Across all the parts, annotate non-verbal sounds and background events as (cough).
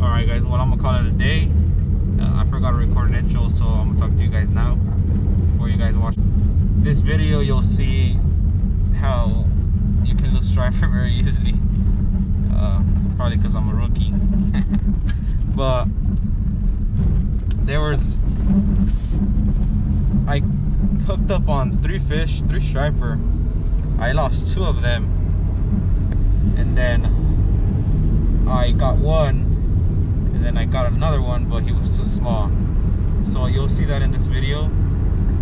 All right, guys. Well, I'm gonna call it a day. Uh, I forgot to record an intro, so I'm gonna talk to you guys now before you guys watch this video. You'll see how you can lose striper (laughs) very easily. Uh, probably because I'm a rookie, (laughs) but there was I hooked up on three fish, three striper. I lost two of them, and then I got one, and then I got another one, but he was too small. So you'll see that in this video.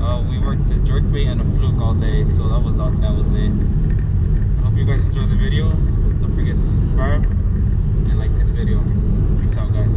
Uh, we worked the jerk bait and a fluke all day, so that was all. That was it. I hope you guys enjoyed the video. Don't forget to subscribe and like this video. Peace out, guys.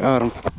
Got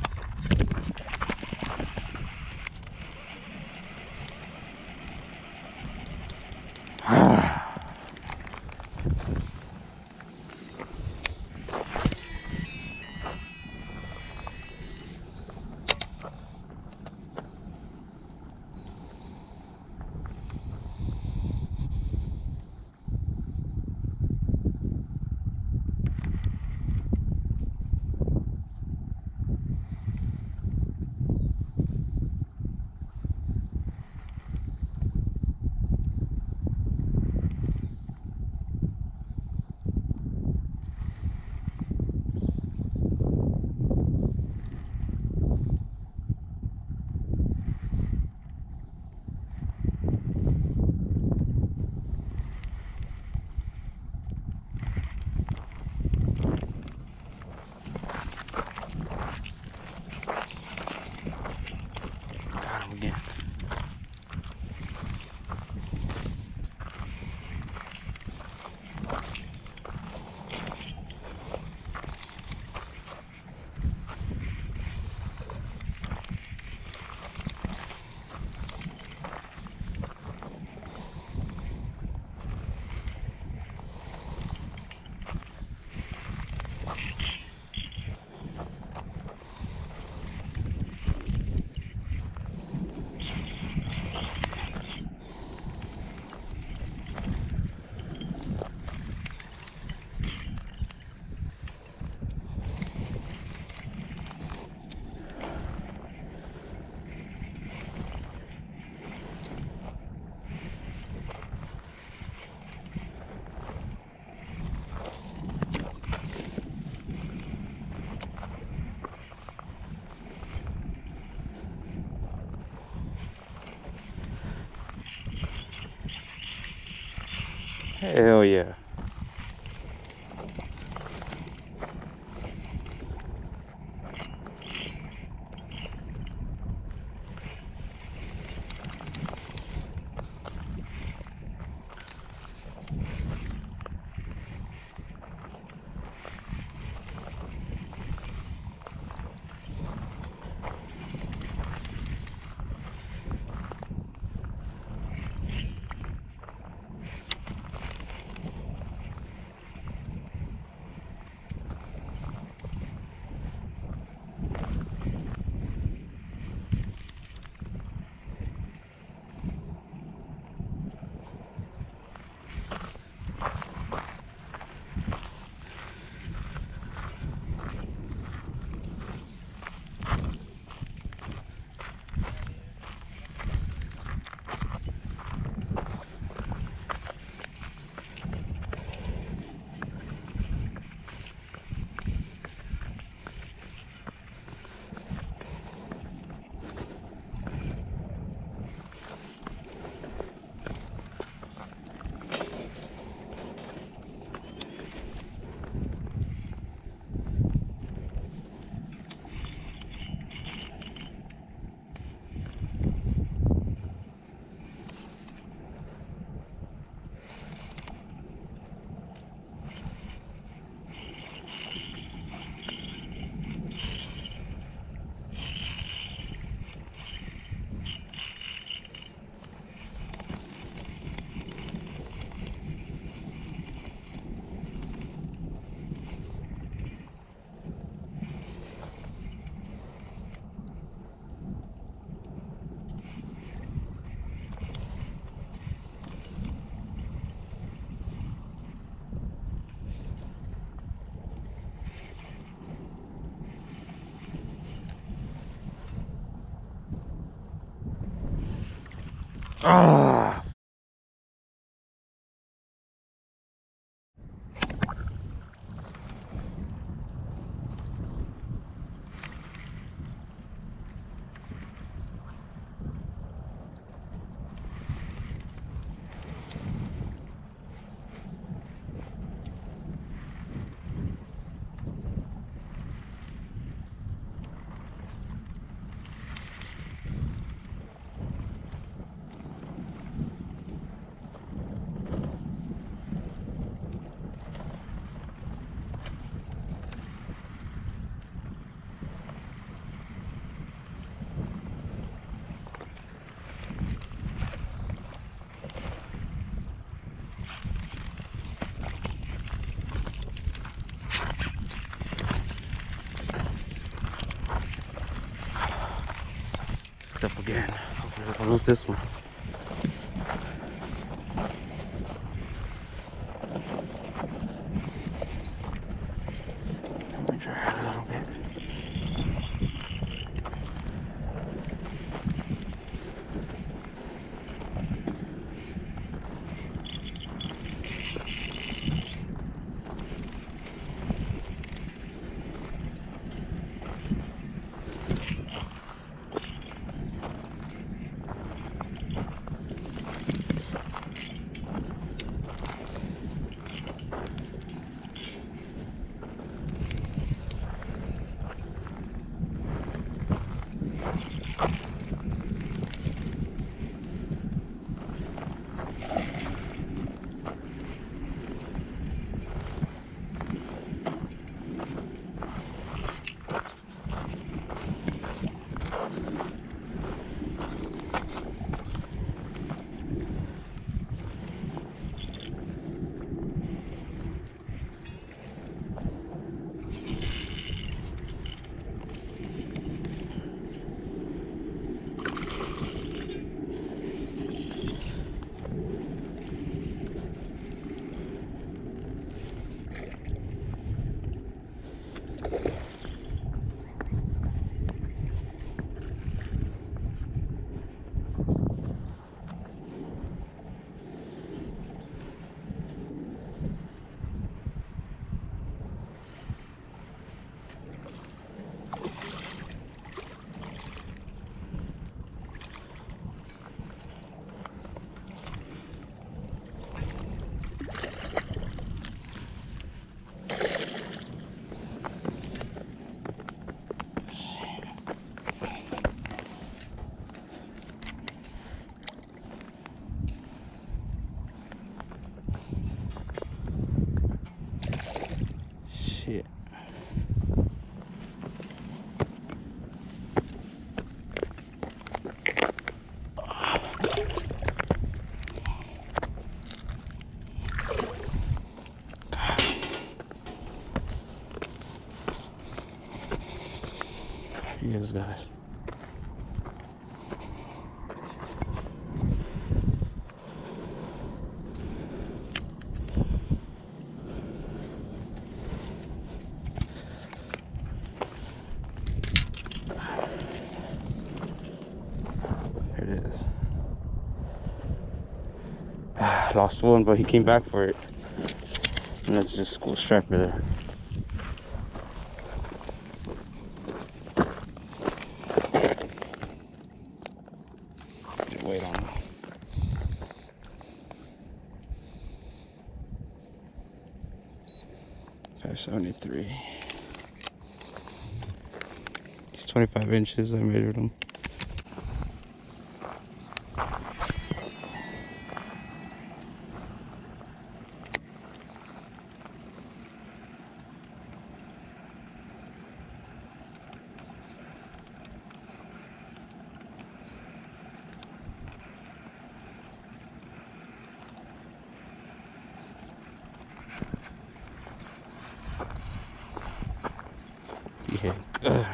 Hell yeah. Ah. Up again. Hopefully I don't lose this one. He guys. Here it is. (sighs) Lost one, but he came back for it. And that's just school striper there. Wait on him. Five seventy three. He's twenty five inches. I measured him. Good.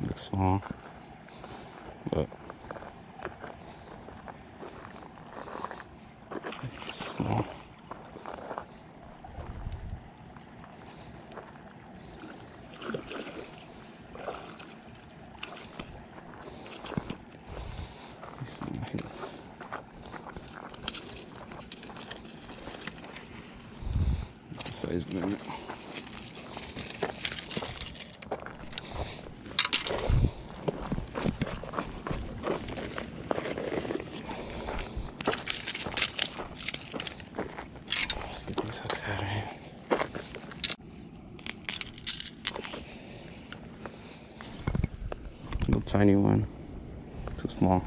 Looks small, but it's small. Size limit. Let's get these hooks out of here. Little tiny one. Too small.